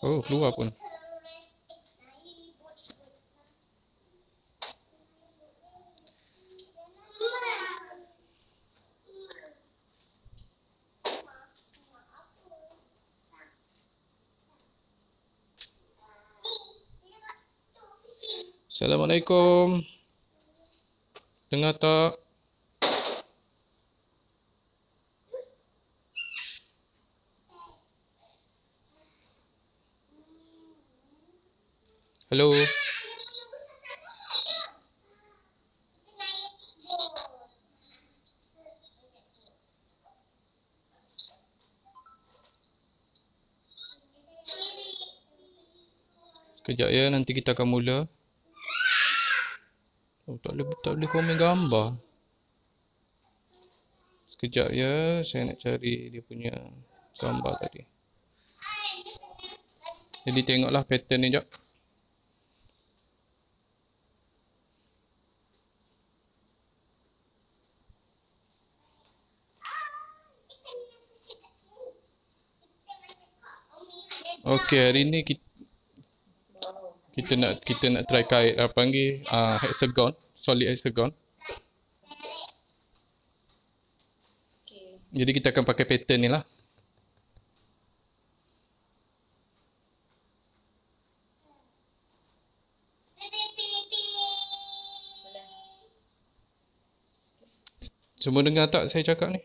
Oh, keluar pun. Assalamualaikum. Dengar tak? Sekejap ya, nanti kita akan mula. Oh, tak boleh, tak boleh komen gambar. Sekejap ya, saya nak cari dia punya gambar tadi. Jadi tengoklah pattern ni jap. Okey, hari ni kita kita nak kita nak try kait apa panggil uh, hexagon, solid hexagon. Jadi kita akan pakai pattern ni lah. Semua dengar tak saya cakap ni?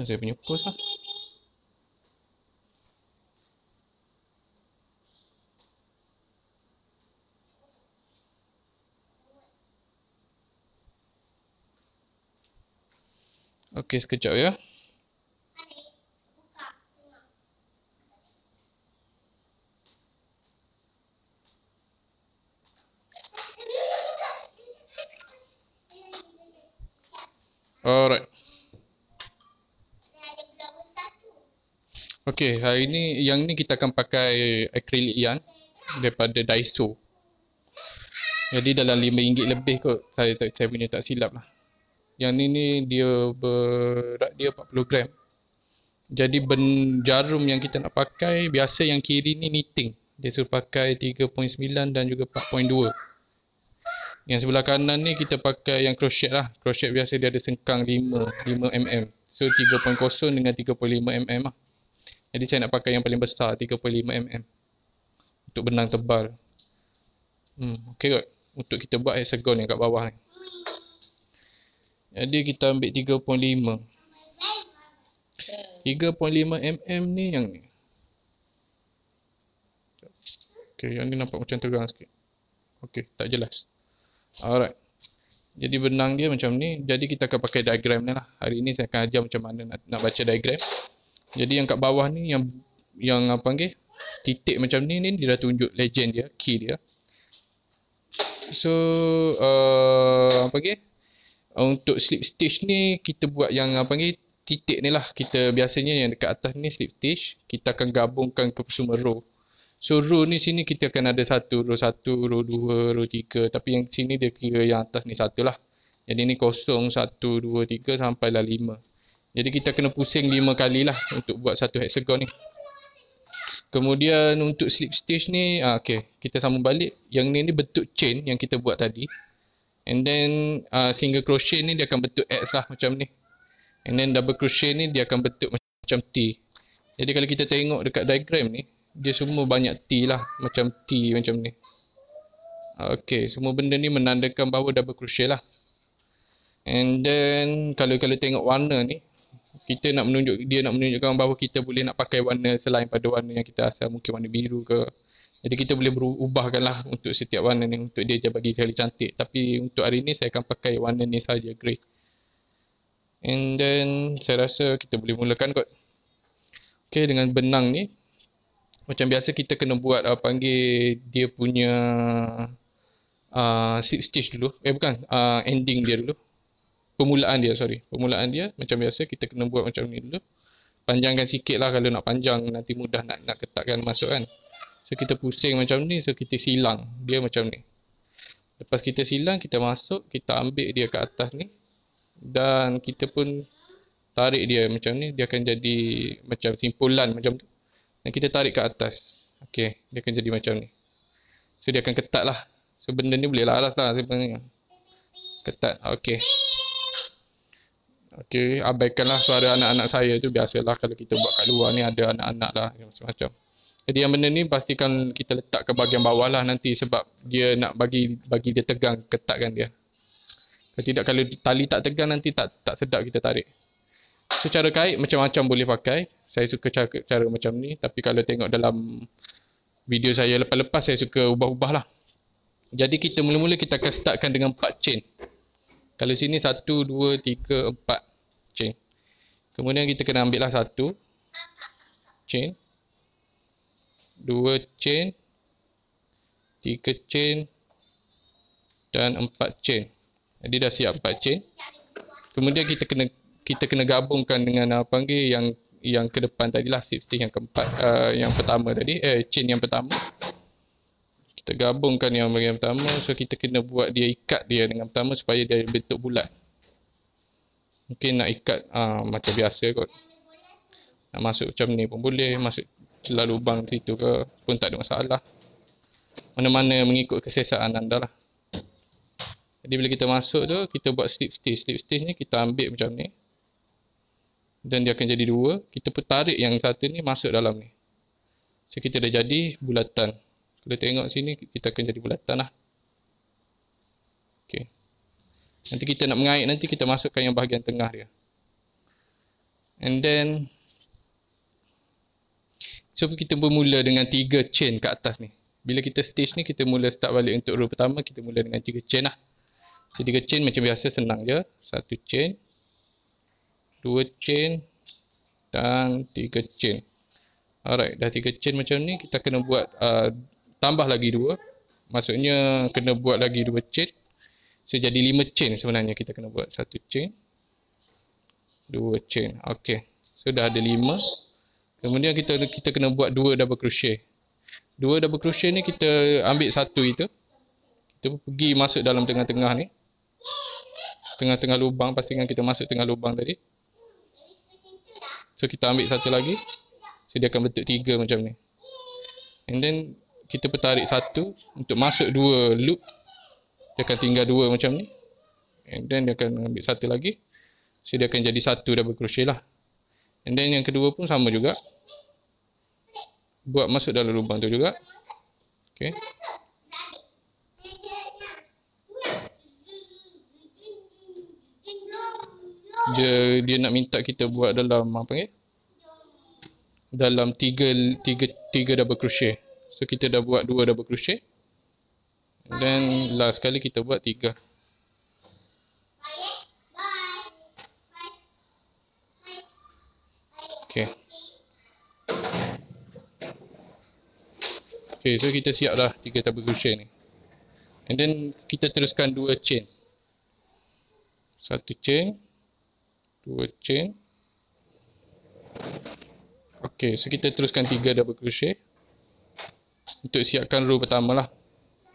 Mana saya punya post lah? Okey, sekejap ya. Alright. Okey, hari ni yang ni kita akan pakai acrylic yarn daripada Daiso. Jadi dalam RM5 lebih kot saya tak saya punya tak silap lah. Yang ni ni dia berat dia 40 gram. Jadi ben jarum yang kita nak pakai biasa yang kiri ni knitting. Dia suruh pakai 3.9 dan juga 4.2. Yang sebelah kanan ni kita pakai yang crochet lah. Crochet biasa dia ada sengkang 5, 5 mm. So 3.0 dengan 3.5 mm lah. Jadi saya nak pakai yang paling besar 3.5 mm. Untuk benang tebal. Hmm, okey kot. Untuk kita buat hexagon yang kat bawah ni. Jadi kita ambil 3.5. 3.5 mm ni yang ni. Okey, yang ni nampak macam terang sikit. Okey, tak jelas. Alright. Jadi benang dia macam ni. Jadi kita akan pakai diagram ni lah. Hari ni saya akan ajar macam mana nak, nak baca diagram. Jadi yang kat bawah ni yang yang apa panggil? Titik macam ni ni dia dah tunjuk legend dia, key dia. So uh, apa panggil? Untuk slip stitch ni kita buat yang apa panggil? Titik ni lah. Kita biasanya yang dekat atas ni slip stitch. Kita akan gabungkan ke semua row. So row ni sini kita akan ada satu, row satu, row dua, row tiga. Tapi yang sini dia kira yang atas ni satu lah. Jadi ni kosong, satu, dua, tiga sampailah lima. Jadi kita kena pusing lima kali lah untuk buat satu hexagon ni. Kemudian untuk slip stitch ni, ah, okay, kita sambung balik. Yang ni ni bentuk chain yang kita buat tadi. And then uh, single crochet ni dia akan bentuk X lah macam ni. And then double crochet ni dia akan bentuk macam T. Jadi kalau kita tengok dekat diagram ni, dia semua banyak T lah. Macam T macam ni. Okay, semua benda ni menandakan bahawa double crochet lah. And then kalau kalau tengok warna ni, kita nak menunjuk dia nak menunjukkan bahawa kita boleh nak pakai warna selain pada warna yang kita asal mungkin warna biru ke. Jadi kita boleh berubahkan lah untuk setiap warna ni untuk dia bagi kali cantik. Tapi untuk hari ni saya akan pakai warna ni saja grey. And then saya rasa kita boleh mulakan kot. Okay dengan benang ni macam biasa kita kena buat uh, panggil dia punya uh, stitch dulu. Eh bukan, uh, ending dia dulu. Permulaan dia, sorry. Permulaan dia macam biasa kita kena buat macam ni dulu. Panjangkan sikit lah kalau nak panjang nanti mudah nak nak ketatkan masuk kan. So kita pusing macam ni, so kita silang dia macam ni. Lepas kita silang, kita masuk, kita ambil dia ke atas ni. dan kita pun tarik dia macam ni dia akan jadi macam simpulan macam tu dan kita tarik ke atas okey dia akan jadi macam ni so dia akan ketat lah so benda ni boleh laras lah sebenarnya ketat okey okey abaikanlah suara anak-anak saya tu biasalah kalau kita buat kat luar ni ada anak-anak lah macam-macam jadi yang benda ni pastikan kita letak ke bahagian bawah lah nanti sebab dia nak bagi bagi dia tegang ketatkan dia kalau tidak kalau tali tak tegang nanti tak tak sedap kita tarik secara kait macam-macam boleh pakai. Saya suka cara, cara macam ni. Tapi kalau tengok dalam video saya lepas-lepas, saya suka ubah-ubah lah. Jadi kita mula-mula kita akan startkan dengan 4 chain. Kalau sini 1, 2, 3, 4 chain. Kemudian kita kena ambil lah 1 chain. 2 chain. 3 chain. Dan 4 chain. Jadi dah siap 4 chain. Kemudian kita kena kita kena gabungkan dengan apa panggil yang yang ke depan tadi lah slip stitch yang keempat uh, yang pertama tadi eh chain yang pertama kita gabungkan yang bahagian pertama so kita kena buat dia ikat dia dengan pertama supaya dia bentuk bulat. Mungkin nak ikat uh, macam biasa kot. Nak masuk macam ni pun boleh masuk celah lubang situ ke pun tak ada masalah. Mana-mana mengikut kesesaan anda lah. Jadi bila kita masuk tu kita buat slip stitch slip stitch ni kita ambil macam ni. Dan dia akan jadi dua. Kita tarik yang satu ni masuk dalam ni. So kita dah jadi bulatan kalau tengok sini kita akan jadi bulatan lah ok nanti kita nak mengait nanti kita masukkan yang bahagian tengah dia. And then so kita bermula dengan tiga chain kat atas ni. Bila kita stage ni kita mula start balik untuk row pertama kita mula dengan tiga chain lah. So tiga chain macam biasa senang je. Satu chain dua chain dan tiga chain. Alright, dah tiga chain macam ni, kita kena buat uh, tambah lagi dua. Maksudnya kena buat lagi dua chain. So jadi lima chain sebenarnya kita kena buat. Satu chain. Dua chain. Okay. So dah ada lima. Kemudian kita kita kena buat dua double crochet. Dua double crochet ni kita ambil satu itu. Kita pergi masuk dalam tengah-tengah ni. Tengah-tengah lubang. Pastikan kita masuk tengah lubang tadi. So kita ambil satu lagi. So dia akan bentuk tiga macam ni. And then kita pertarik satu untuk masuk dua loop. Dia akan tinggal dua macam ni. And then dia akan ambil satu lagi. So dia akan jadi satu double crochet lah. And then yang kedua pun sama juga. Buat masuk dalam lubang tu juga. Okay. dia dia nak minta kita buat dalam apa ni? Dalam tiga tiga tiga double crochet. So kita dah buat dua double crochet. then last kali kita buat tiga. Okay. Okay, so kita siap dah tiga double crochet ni. And then kita teruskan dua chain. Satu chain dua chain ok so kita teruskan tiga double crochet untuk siapkan row pertama lah.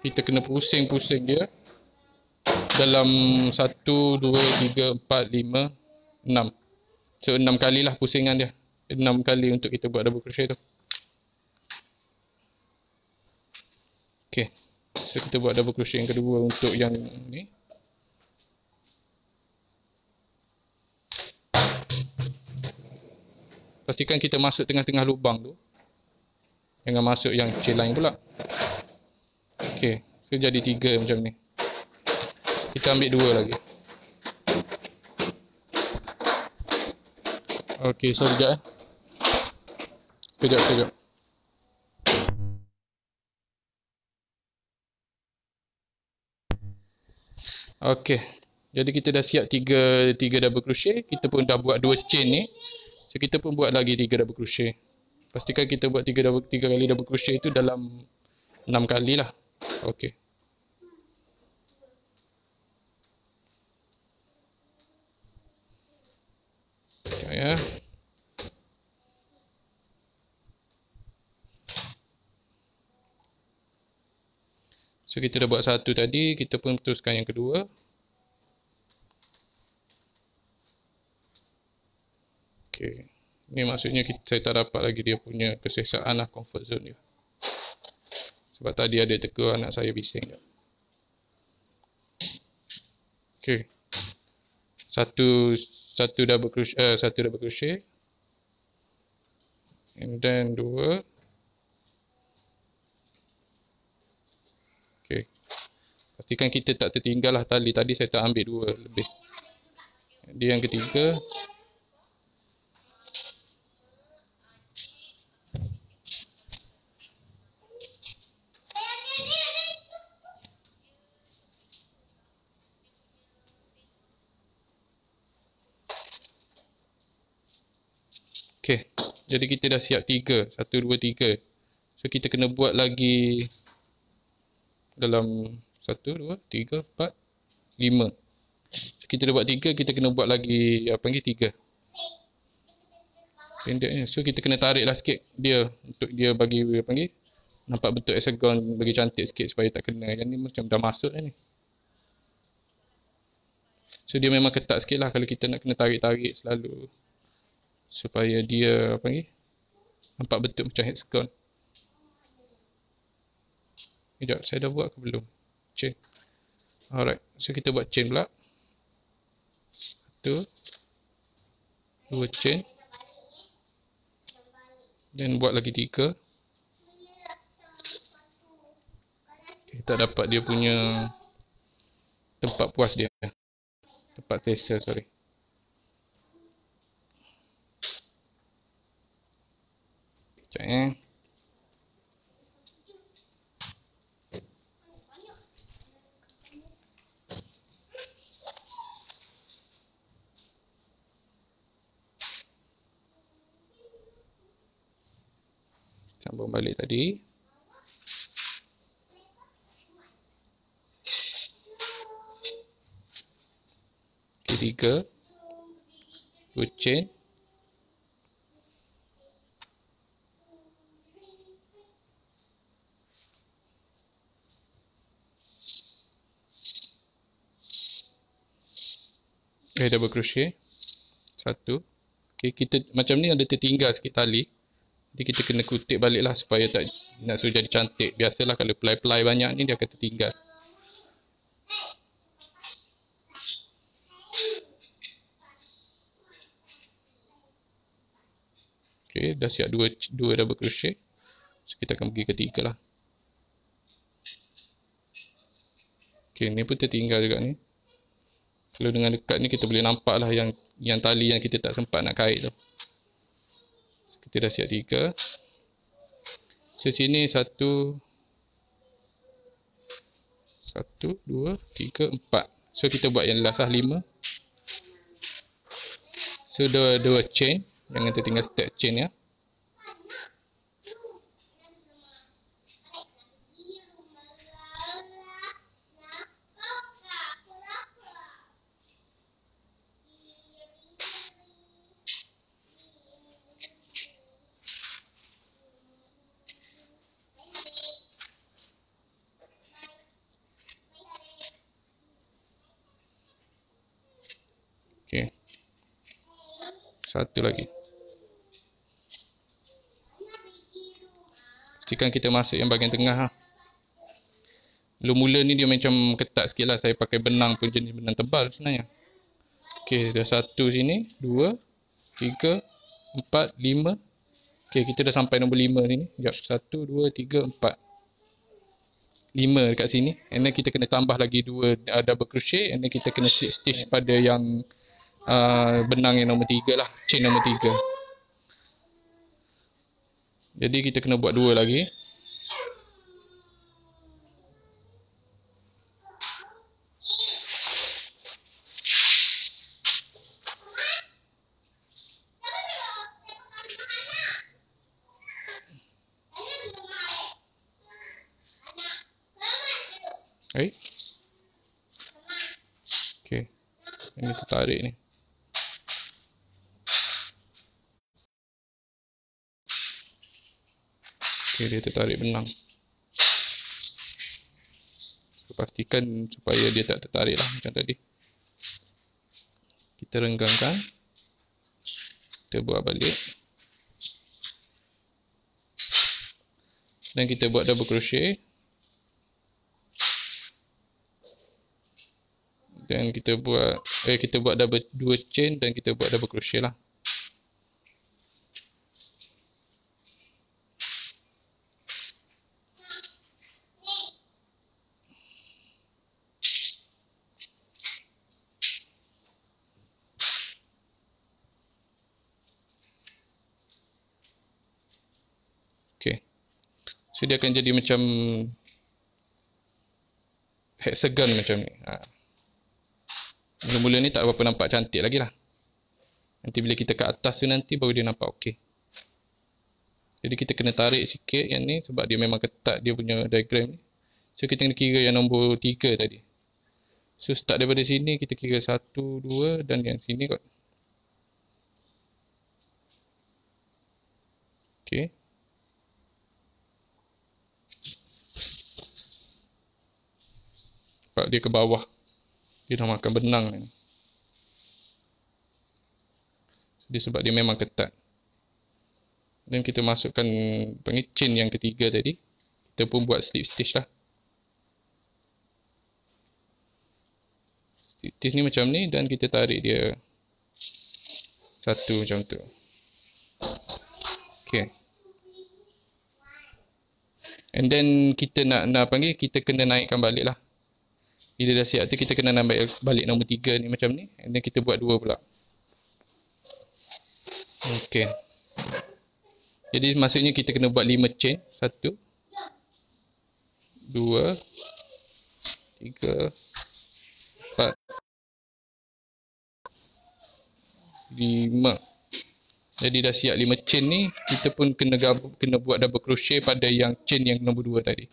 Kita kena pusing-pusing dia. Dalam satu, dua, tiga, empat, lima, enam. So enam kali lah pusingan dia. Enam kali untuk kita buat double crochet tu. Ok so kita buat double crochet yang kedua untuk yang ni. Pastikan kita masuk tengah-tengah lubang tu jangan masuk yang chain lain pula. Ok so jadi tiga macam ni. Kita ambil dua lagi. Ok so sekejap eh. Kejap kejap ok jadi kita dah siap tiga tiga double crochet. Kita pun dah buat dua chain ni. So kita pun buat lagi tiga double crochet. Pastikan kita buat tiga double tiga kali double crochet itu dalam enam kali lah. Okey. Ya. So kita dah buat satu tadi, kita pun teruskan yang kedua. Okay. Ni maksudnya kita, saya tak dapat lagi dia punya kesesaan lah comfort zone dia. Sebab tadi ada tegur anak saya bising. Okay. Satu satu double crochet, uh, satu double crochet. And then dua. Okay. Pastikan kita tak tertinggal lah tali. Tadi saya tak ambil dua lebih. Dia yang ketiga. Okay, jadi kita dah siap tiga. Satu, dua, tiga. So, kita kena buat lagi dalam satu, dua, tiga, empat, lima. So, kita dah buat tiga, kita kena buat lagi, apa lagi, tiga. Pendeknya. So, kita kena tarik lah sikit dia untuk dia bagi, apa lagi, nampak bentuk hexagon bagi cantik sikit supaya tak kena. Yang ni macam dah masuk dah ni. So, dia memang ketat sikit lah kalau kita nak kena tarik-tarik selalu supaya dia apa ni nampak betul macam hexagon sekejap saya dah buat ke belum? Chain alright so kita buat chain pula. Satu dua chain. Dan buat lagi tiga. Kita dapat dia punya tempat puas dia. Tempat taser sorry Sekejap eh. Sambung balik tadi. Ketiga. Dua chain. Okay, double crochet. Satu. Okay, kita macam ni ada tertinggal sikit tali. Jadi kita kena kutip balik lah supaya tak nak suruh jadi cantik. Biasalah kalau ply-ply banyak ni dia akan tertinggal. Okay, dah siap dua, dua double crochet. So, kita akan pergi ketiga lah. Okay, ni pun tertinggal juga ni. Kalau dengan dekat ni kita boleh nampak lah yang yang tali yang kita tak sempat nak kait tu. Kita dah siap tiga. So sini satu. Satu, dua, tiga, empat. So kita buat yang last lah lima. So dua, dua chain. Jangan tertinggal step chain ya. Okay. Satu lagi. Pastikan kita masuk yang bahagian tengah. Ha. Mula-mula ni dia macam ketat sikit lah. Saya pakai benang pun jenis benang tebal sebenarnya. Okay, dah satu sini. Dua. Tiga. Empat. Lima. Okay, kita dah sampai nombor lima ni. Sekejap. Satu, dua, tiga, empat. Lima dekat sini. And then kita kena tambah lagi dua uh, double crochet. And then kita kena stitch pada yang uh, benang yang nombor tiga lah. Chain nombor tiga. Jadi kita kena buat dua lagi. Dia tertarik benang. Pastikan supaya dia tak tertarik lah macam tadi. Kita renggangkan. Kita buat balik. Dan kita buat double crochet. Dan kita buat eh kita buat double dua chain dan kita buat double crochet lah. So dia akan jadi macam hexagon macam ni. Ha. Mula-mula ni tak berapa nampak cantik lagi lah. Nanti bila kita ke atas tu nanti baru dia nampak okey. Jadi kita kena tarik sikit yang ni sebab dia memang ketat dia punya diagram ni. So kita kena kira yang nombor 3 tadi. So start daripada sini kita kira 1, 2 dan yang sini kot. Okay. Sebab dia ke bawah. Dia dah makan benang ni. Dia sebab dia memang ketat. Dan kita masukkan pengicin yang ketiga tadi. Kita pun buat slip stitch lah. Slip stitch ni macam ni dan kita tarik dia satu macam tu. Okay. And then kita nak nak panggil kita kena naikkan balik lah. Bila dah siap tu kita kena ambil balik nombor 3 ni macam ni. And then kita buat dua pula. Okay. Jadi maksudnya kita kena buat 5 chain. 1 2 3 4 5 Jadi dah siap 5 chain ni, kita pun kena gabung, kena buat double crochet pada yang chain yang nombor 2 tadi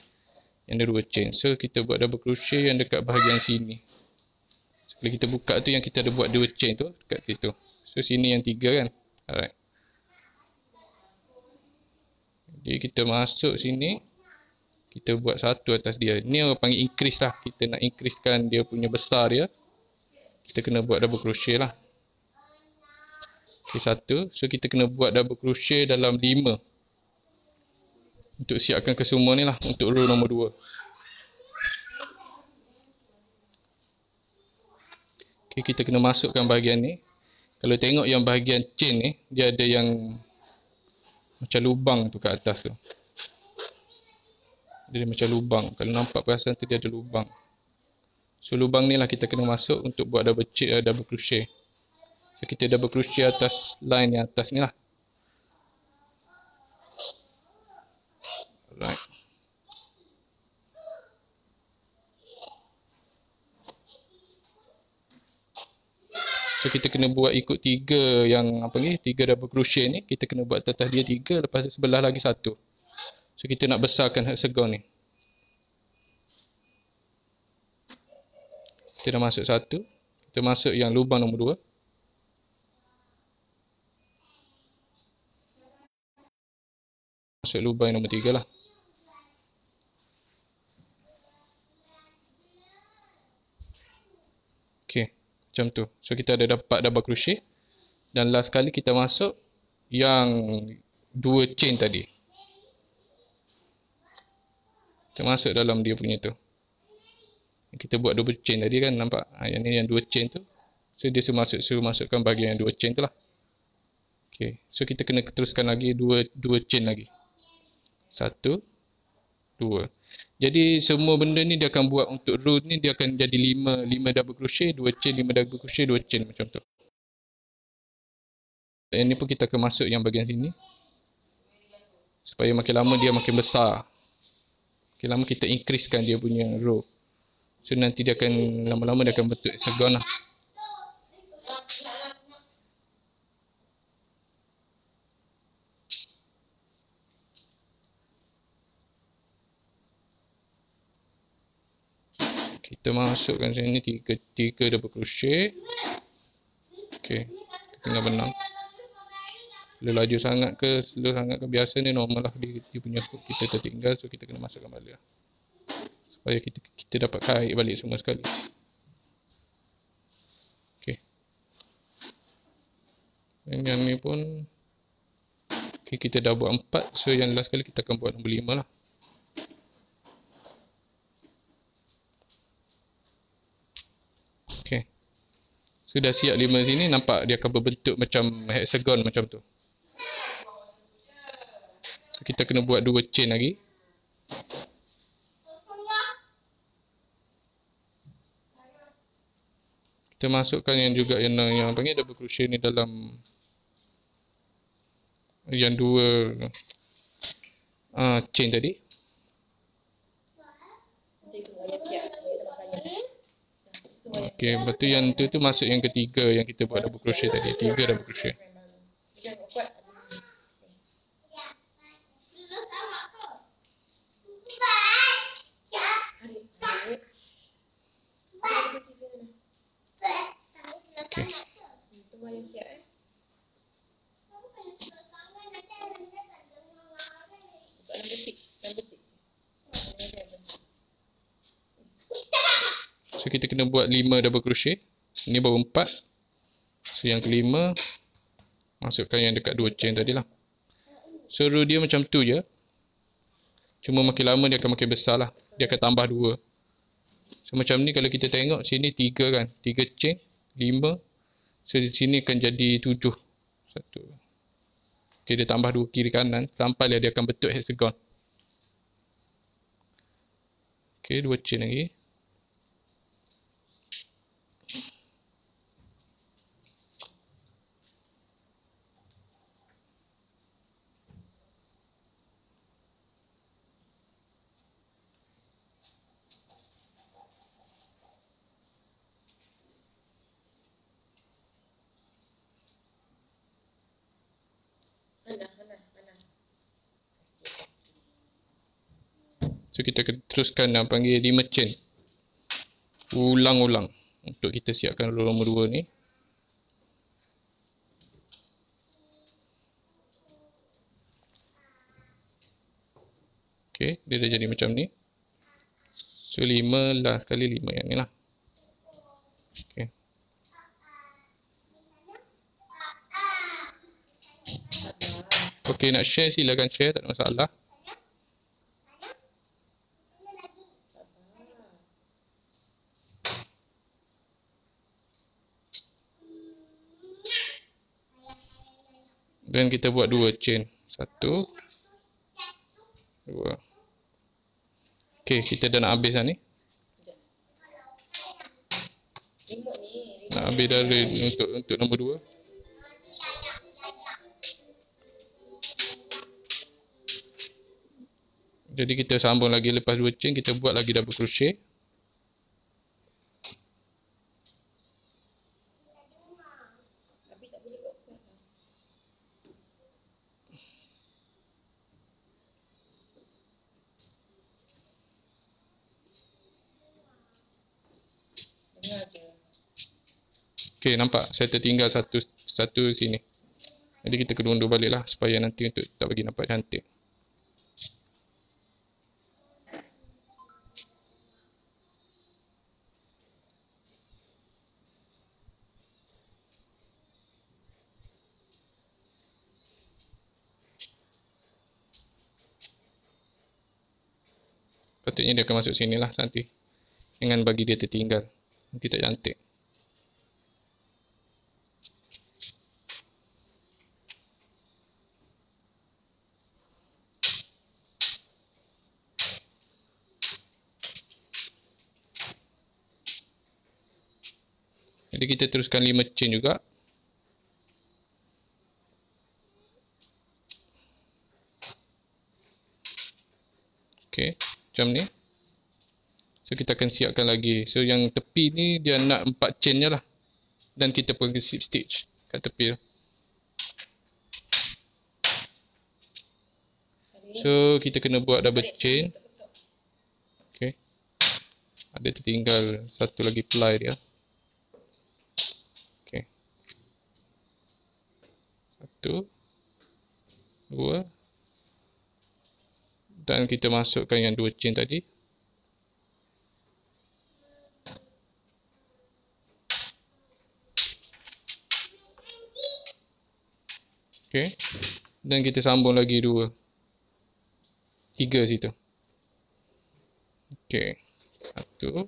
yang ada dua chain. So kita buat double crochet yang dekat bahagian sini. So, bila kita buka tu yang kita ada buat dua chain tu dekat situ. So sini yang tiga kan. Alright. Jadi kita masuk sini. Kita buat satu atas dia. Ni orang panggil increase lah. Kita nak increasekan dia punya besar dia. Kita kena buat double crochet lah. Okay, satu. So kita kena buat double crochet dalam lima untuk siapkan ke semua ni lah untuk row nombor 2 ok kita kena masukkan bahagian ni. Kalau tengok yang bahagian chain ni dia ada yang macam lubang tu kat atas tu. Dia macam lubang. Kalau nampak perasan tu dia ada lubang. So lubang ni lah kita kena masuk untuk buat double, uh, double crochet. So kita double crochet atas line yang atas ni lah Right. So kita kena buat ikut tiga yang apa ni, tiga double crochet ni, kita kena buat atas dia tiga, lepas sebelah lagi satu. So kita nak besarkan hexagon ni. Kita dah masuk satu, kita masuk yang lubang nombor dua. Masuk lubang nombor tiga lah. Okay, macam tu. So kita ada dapat double crochet. Dan last kali kita masuk yang dua chain tadi. Kita masuk dalam dia punya tu. Kita buat double chain tadi kan nampak. Ha, yang ni yang dua chain tu. So dia suruh masuk, suruh masukkan bahagian yang dua chain tu lah. Okay, so kita kena teruskan lagi dua dua chain lagi. Satu, dua. Jadi semua benda ni dia akan buat untuk row ni dia akan jadi 5 5 double crochet, 2 chain, 5 double crochet, 2 chain macam tu. Dan ni pun kita akan masuk yang bahagian sini. Supaya makin lama dia makin besar. Makin lama kita increasekan dia punya row. So nanti dia akan lama-lama dia akan bentuk hexagon lah. Kita masukkan sini tiga tiga double crochet okey kita tinggal benang kalau laju sangat ke slow sangat ke biasa ni normal lah dia, dia punya hook kita tertinggal so kita kena masukkan balik lah. supaya kita kita dapat kait balik semua sekali okey Dan yang ni pun okay, kita dah buat empat. So yang last kali kita akan buat nombor lima lah. Okay. So dah siap lima sini nampak dia akan berbentuk macam hexagon macam tu. So kita kena buat dua chain lagi. Kita masukkan yang juga yang yang panggil double crochet ni dalam yang dua uh, chain tadi. Okey, tu yang tu tu masuk yang ketiga yang kita buat double crochet tadi. Tiga double crochet. Kita kena buat 5 double crochet. Ni baru 4. So yang kelima masukkan yang dekat 2 chain tadi lah. So row dia macam tu je. Cuma makin lama dia akan makin besar lah. Dia akan tambah 2. So macam ni kalau kita tengok sini 3 kan. 3 chain. 5. So di sini akan jadi 7. Satu. Okay dia tambah 2 kiri kanan. Sampai lah dia akan bentuk hexagon. Okay 2 chain lagi. Kita akan teruskan dan panggil 5 chain. Ulang-ulang. Untuk kita siapkan row nombor 2 ni. Okay, dia dah jadi macam ni. So 5 last kali 5 yang ni lah. Okay. Okay nak share silakan share tak ada masalah. Dan kita buat dua chain. Satu. Dua. Okay, kita dah nak habis dah ni. Nak habis dah untuk untuk nombor dua. Jadi kita sambung lagi lepas dua chain, kita buat lagi double crochet. Okay, nampak? Saya tertinggal satu satu sini. Jadi kita kena undur balik lah supaya nanti untuk tak bagi nampak cantik. Patutnya dia akan masuk sini lah nanti. Jangan bagi dia tertinggal. Nanti tak cantik. Jadi kita teruskan 5 chain juga. Okay, macam ni. So kita akan siapkan lagi. So yang tepi ni dia nak 4 chain je lah. Dan kita pergi slip stitch kat tepi tu. So kita kena buat double chain. Okay. Ada tertinggal satu lagi ply dia. Satu. Dua. Dan kita masukkan yang dua chain tadi. Okay. Dan kita sambung lagi dua. Tiga situ. Okay. Satu.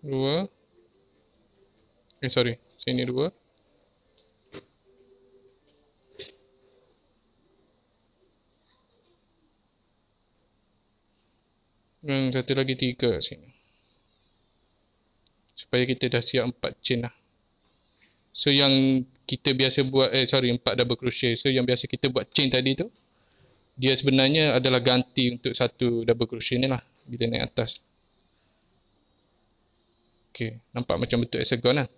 Dua. Eh sorry. Sini dua. Dan satu lagi tiga sini. Supaya kita dah siap empat chain lah. So yang kita biasa buat, eh sorry empat double crochet. So yang biasa kita buat chain tadi tu. Dia sebenarnya adalah ganti untuk satu double crochet ni lah. Bila naik atas. Okay, nampak macam betul hexagon lah.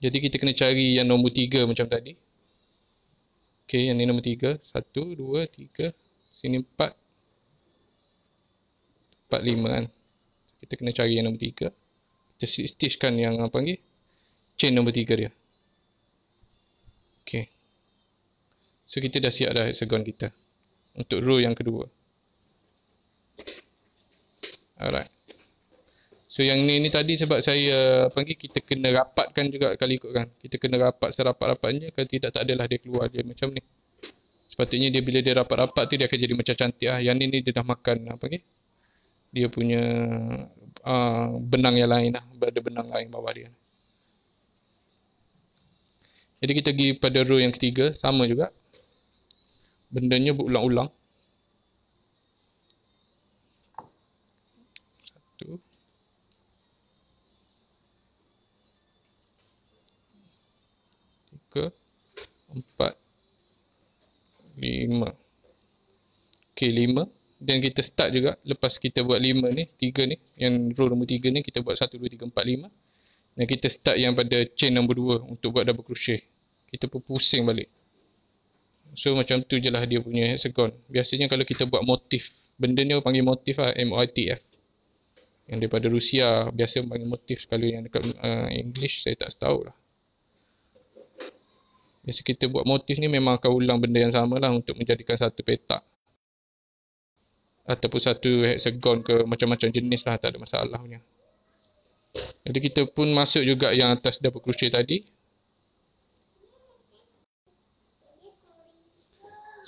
Jadi kita kena cari yang nombor tiga macam tadi. Okay, yang ni nombor tiga. Satu, dua, tiga. Sini empat. Empat, lima kan. Kita kena cari yang nombor tiga. Kita stitchkan yang apa lagi. Chain nombor tiga dia. Okay. So kita dah siap dah hexagon kita. Untuk row yang kedua. Alright. So yang ni ni tadi sebab saya panggil kita kena rapatkan juga kali ikut kan. Kita kena rapat serapat-rapatnya kalau tidak tak adalah dia keluar dia macam ni. Sepatutnya dia bila dia rapat-rapat tu dia akan jadi macam cantik ah. Yang ni ni dia dah makan apa panggil. Dia punya uh, benang yang lain lah. Ada benang lain bawah dia. Jadi kita pergi pada row yang ketiga. Sama juga. Bendanya berulang-ulang. Satu. ke empat. Lima. Ok lima. Dan kita start juga. Lepas kita buat lima ni tiga ni yang row nombor tiga ni kita buat satu dua tiga empat lima. Dan kita start yang pada chain nombor dua untuk buat double crochet. Kita pun pusing balik so macam tu je lah dia punya hexagon biasanya kalau kita buat motif benda ni panggil motif lah M-O-I-T-F yang daripada Rusia biasa panggil motif kalau yang dekat uh, English saya tak tahu lah Biasa kita buat motif ni memang akan ulang benda yang sama lah untuk menjadikan satu petak. Ataupun satu hexagon ke macam-macam jenis lah tak ada masalah punya. Jadi kita pun masuk juga yang atas double crochet tadi.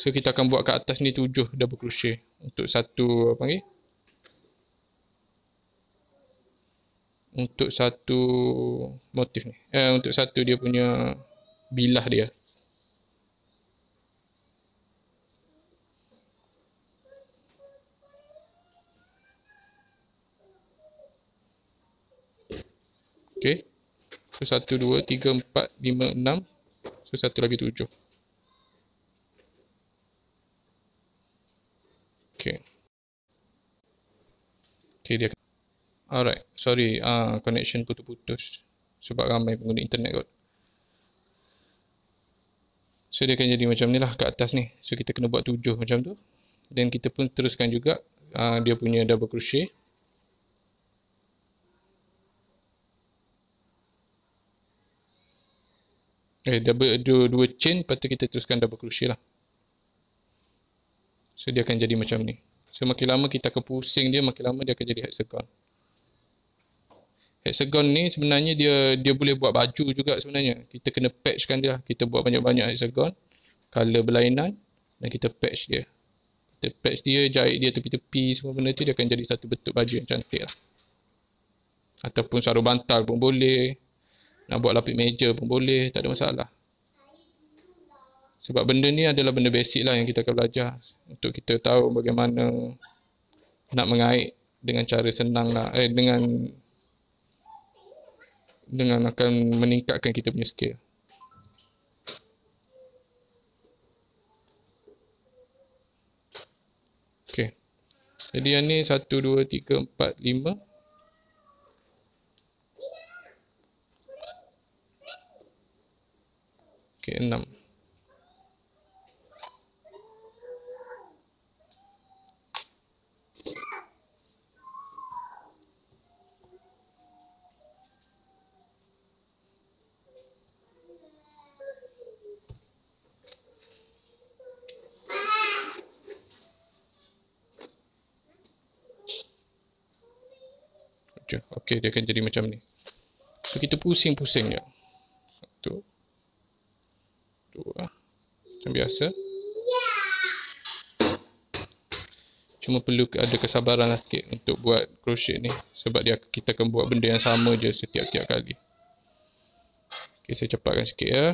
So kita akan buat kat atas ni tujuh double crochet untuk satu apa ni? Untuk satu motif ni. Eh untuk satu dia punya bilah dia. Okay. So, satu, dua, tiga, empat, lima, enam. So, satu lagi tujuh. Okay. Okay, dia. Alright. Sorry, uh, connection putus-putus. Sebab ramai pengguna internet kot. So dia akan jadi macam ni lah kat atas ni. So kita kena buat tujuh macam tu. Dan kita pun teruskan juga uh, dia punya double crochet. Eh, double, dua, dua chain, lepas tu kita teruskan double crochet lah. So dia akan jadi macam ni. So makin lama kita akan pusing dia, makin lama dia akan jadi hexagon. Hexagon ni sebenarnya dia dia boleh buat baju juga sebenarnya. Kita kena patchkan dia. Kita buat banyak-banyak hexagon. Color berlainan. Dan kita patch dia. Kita patch dia, jahit dia tepi-tepi semua benda tu. Dia akan jadi satu bentuk baju yang cantik lah. Ataupun sarung bantal pun boleh. Nak buat lapik meja pun boleh. Tak ada masalah. Sebab benda ni adalah benda basic lah yang kita akan belajar. Untuk kita tahu bagaimana nak mengait dengan cara senang lah. Eh, dengan dengan akan meningkatkan kita punya skill. Okay. Jadi yang ni 1, 2, 3, 4, 5. Okay, 6. je. Okay, dia akan jadi macam ni. So, kita pusing-pusing je. Satu. Dua. Macam biasa. Cuma perlu ada kesabaran lah sikit untuk buat crochet ni. Sebab dia kita akan buat benda yang sama je setiap-tiap kali. Okay, saya cepatkan sikit ya.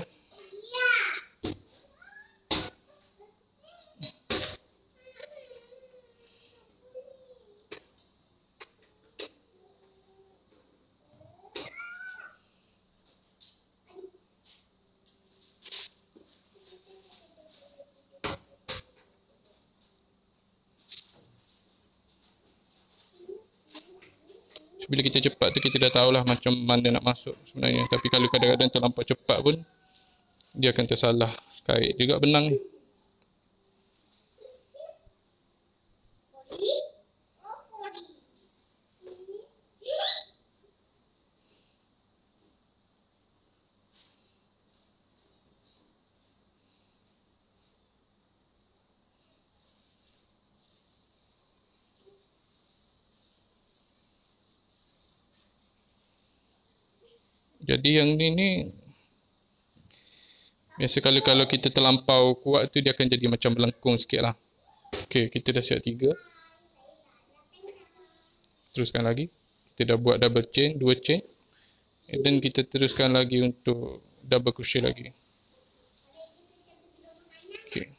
Cepat tu kita dah tahulah macam mana nak masuk sebenarnya. Tapi kalau kadang-kadang terlampau cepat pun dia akan tersalah kait juga benang ni. Jadi yang ni ni biasa kalau kalau kita terlampau kuat tu dia akan jadi macam melengkung sikit lah. Okay, kita dah siap tiga. Teruskan lagi. Kita dah buat double chain, dua chain. And then kita teruskan lagi untuk double crochet lagi. Okay.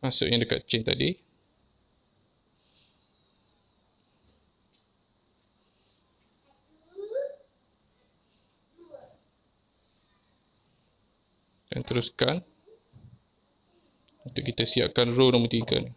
Masuk yang dekat chain tadi. Dan teruskan. Untuk kita siapkan row nombor 3 ni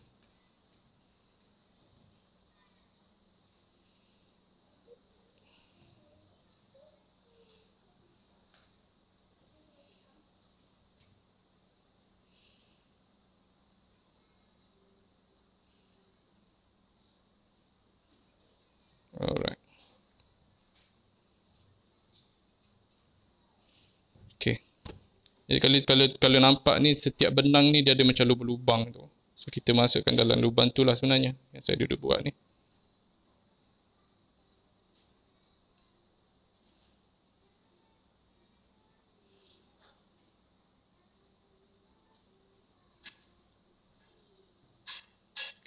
Jadi kalau kalau kalau nampak ni setiap benang ni dia ada macam lubang-lubang tu. So kita masukkan dalam lubang tu lah sebenarnya yang saya duduk buat ni.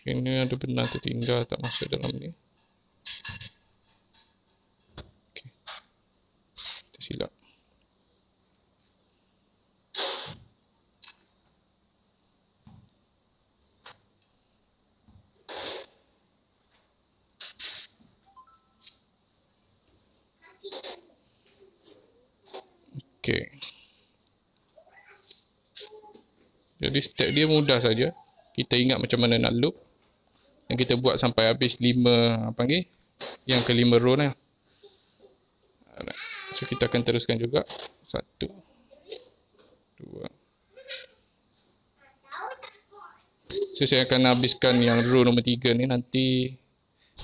Okay, ada benang tertinggal tak masuk dalam ni. Okay. Kita Jadi step dia mudah saja. Kita ingat macam mana nak loop. Yang kita buat sampai habis lima apa panggil? yang kelima row ni. So kita akan teruskan juga. Satu. Dua. So saya akan habiskan yang row nombor tiga ni nanti.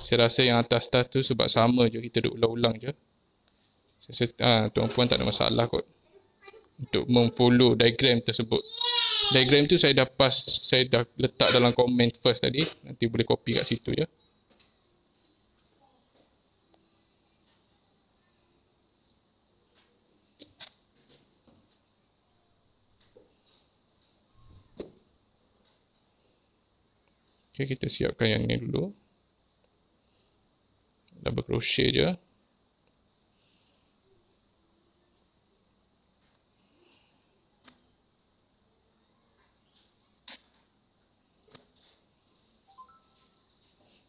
Saya rasa yang atas-atas tu sebab sama je. Kita duduk ulang-ulang je. Saya ah, tuan puan tak ada masalah kot. Untuk memfollow diagram tersebut. Diagram tu saya dah pas, saya dah letak dalam komen first tadi. Nanti boleh copy kat situ je. Okay, kita siapkan yang ni dulu. Double crochet je.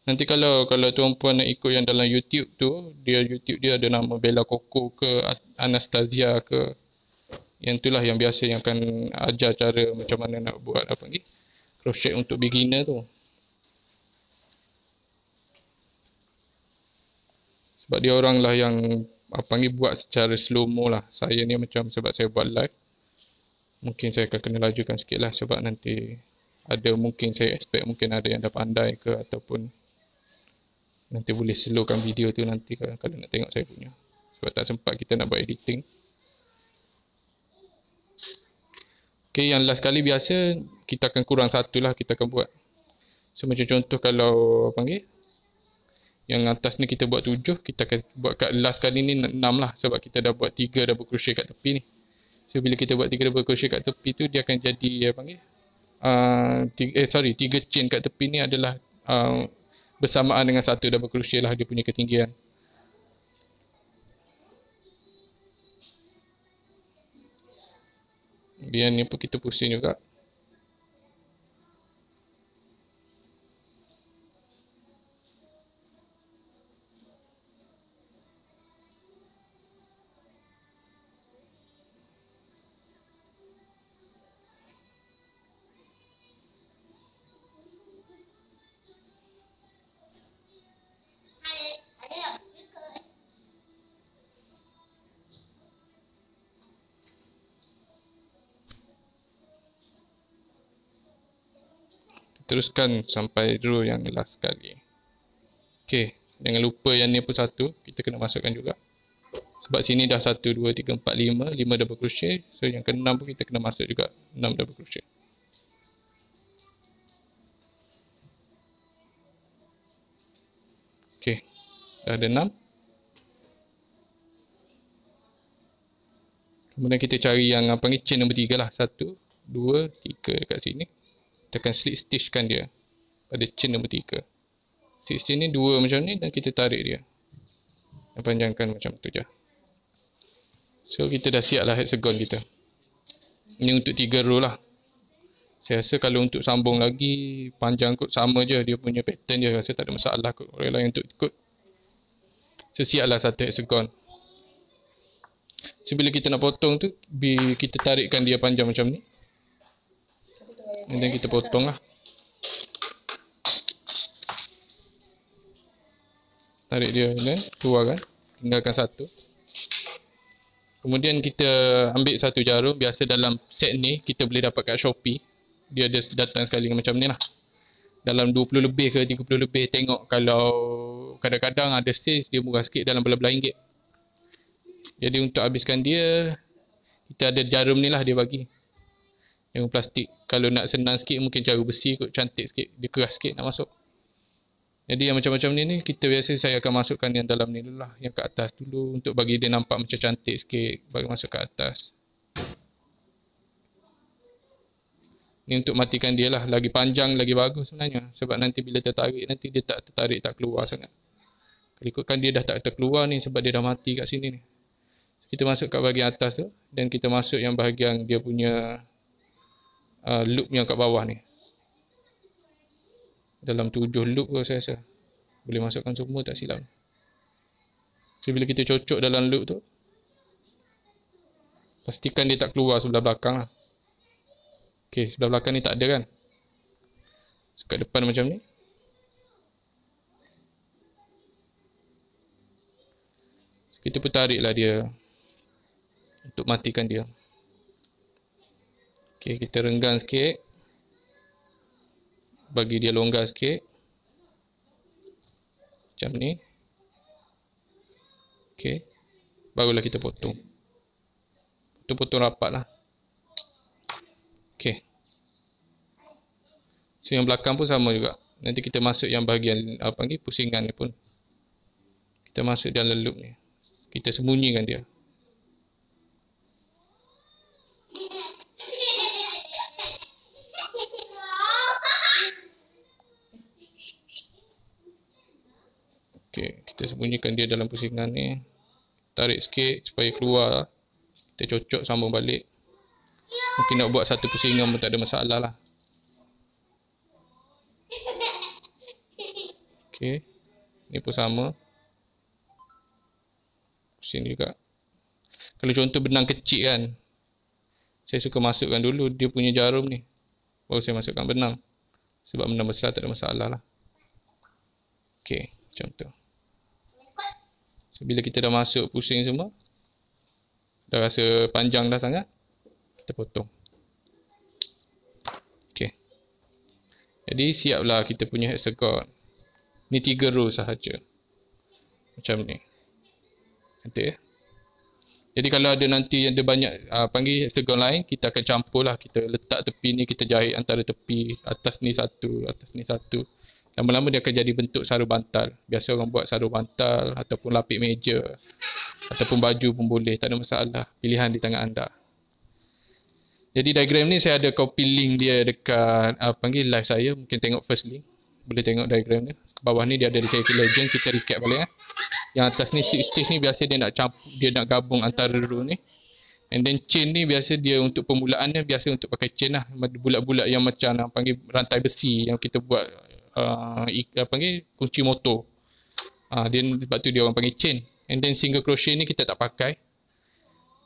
Nanti kalau kalau tuan puan nak ikut yang dalam YouTube tu, dia YouTube dia ada nama Bella Coco ke Anastasia ke. Yang itulah yang biasa yang akan ajar cara macam mana nak buat apa ni? Crochet untuk beginner tu. Sebab dia orang lah yang apa ni buat secara slow mo lah. Saya ni macam sebab saya buat live. Mungkin saya akan kena lajukan sikit lah sebab nanti ada mungkin saya expect mungkin ada yang dah pandai ke ataupun nanti boleh slowkan video tu nanti kalau, kalau nak tengok saya punya. Sebab tak sempat kita nak buat editing. Okay, yang last kali biasa kita akan kurang satu lah kita akan buat. So macam contoh kalau apa panggil yang atas ni kita buat tujuh, kita akan buat kat last kali ni enam lah sebab kita dah buat tiga double crochet kat tepi ni. So bila kita buat tiga double crochet kat tepi tu dia akan jadi apa panggil? Uh, tiga, eh sorry, tiga chain kat tepi ni adalah uh, bersamaan dengan satu double crochet lah dia punya ketinggian. Biar ni pun kita pusing juga. Teruskan sampai row yang last sekali. Okey, jangan lupa yang ni pun satu, kita kena masukkan juga. Sebab sini dah 1 2 3 4 5, 5 double crochet. So yang ke-6 pun kita kena masuk juga 6 double crochet. Okey. Dah ada 6. Kemudian kita cari yang apa ni chain nombor 3 lah. 1 2 3 dekat sini kita akan slip stitchkan dia pada chain nombor 3 slip stitch ni dua macam ni dan kita tarik dia. Dan panjangkan macam tu je. So kita dah siap lah hexagon kita. Ni untuk 3 row lah. Saya rasa kalau untuk sambung lagi panjang kot sama je. Dia punya pattern dia rasa tak ada masalah kot. Orang lain untuk ikut. So siap lah satu hexagon. So bila kita nak potong tu kita tarikkan dia panjang macam ni Then kita potong lah. Tarik dia kan. Tinggalkan satu. Kemudian kita ambil satu jarum. Biasa dalam set ni kita boleh dapat kat Shopee. Dia ada datang sekali macam ni lah. Dalam 20 lebih ke 30 lebih tengok kalau kadang-kadang ada sales dia murah sikit dalam belah-belah ringgit. Jadi untuk habiskan dia kita ada jarum ni lah dia bagi yang plastik kalau nak senang sikit mungkin cara besi kot cantik sikit dia keras sikit nak masuk. Jadi yang macam-macam ni ni kita biasa saya akan masukkan yang dalam ni dulu lah yang kat atas dulu untuk bagi dia nampak macam cantik sikit bagi masuk kat atas. Ni untuk matikan dia lah lagi panjang lagi bagus sebenarnya. Sebab nanti bila tertarik nanti dia tak tertarik tak keluar sangat. Kalau ikutkan dia dah tak terkeluar ni sebab dia dah mati kat sini ni. Kita masuk kat bahagian atas tu dan kita masuk yang bahagian dia punya uh, loop yang kat bawah ni. Dalam tujuh loop ke saya rasa. Boleh masukkan semua tak silap. So bila kita cocok dalam loop tu. Pastikan dia tak keluar sebelah belakang lah. Okay sebelah belakang ni tak ada kan. So kat depan macam ni. So, kita pun tarik lah dia. Untuk matikan dia. Okey, kita renggang sikit. Bagi dia longgar sikit. Macam ni. Okey. Barulah kita potong. Potong-potong rapat lah. Okey. So, yang belakang pun sama juga. Nanti kita masuk yang bahagian apa ni, pusingan ni pun. Kita masuk dalam loop ni. Kita sembunyikan dia. Okey, kita sembunyikan dia dalam pusingan ni. Tarik sikit supaya keluar. Kita cocok sambung balik. Mungkin nak buat satu pusingan pun tak ada masalah lah. Okey. Ni pun sama. Pusing juga. Kalau contoh benang kecil kan. Saya suka masukkan dulu dia punya jarum ni. Baru saya masukkan benang. Sebab benang besar tak ada masalah lah. Okey, tu. So, bila kita dah masuk pusing semua, dah rasa panjang dah sangat, kita potong. Okay. Jadi siaplah kita punya hexagon. Ni tiga row sahaja. Macam ni. Cantik ya? Jadi kalau ada nanti yang ada banyak uh, panggil hexagon lain, kita akan campur lah. Kita letak tepi ni, kita jahit antara tepi. Atas ni satu, atas ni satu. Lama-lama dia akan jadi bentuk sarung bantal. Biasa orang buat sarung bantal ataupun lapik meja. Ataupun baju pun boleh, tak ada masalah. Pilihan di tangan anda. Jadi diagram ni saya ada copy link dia dekat uh, panggil live saya. Mungkin tengok first link. Boleh tengok diagram dia. Bawah ni dia ada di Legend. Kita recap balik eh yang atas ni six stage ni biasa dia nak campur dia nak gabung antara row ni and then chain ni biasa dia untuk permulaan dia biasa untuk pakai chain lah bulat-bulat yang macam nak panggil rantai besi yang kita buat uh, apa panggil kunci motor uh, dia sebab tu dia orang panggil chain. And then single crochet ni kita tak pakai.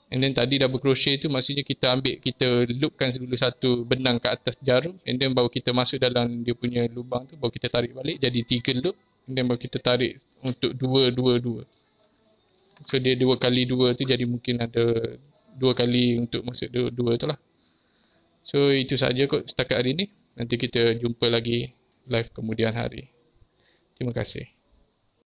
And then tadi double crochet tu maksudnya kita ambil kita loopkan dulu satu benang ke atas jarum. And then baru kita masuk dalam dia punya lubang tu baru kita tarik balik jadi tiga loop. Dan baru kita tarik untuk dua dua dua. So dia dua kali dua tu jadi mungkin ada dua kali untuk masuk dua, dua tu lah. So itu saja kot setakat hari ni. Nanti kita jumpa lagi live kemudian hari. Terima kasih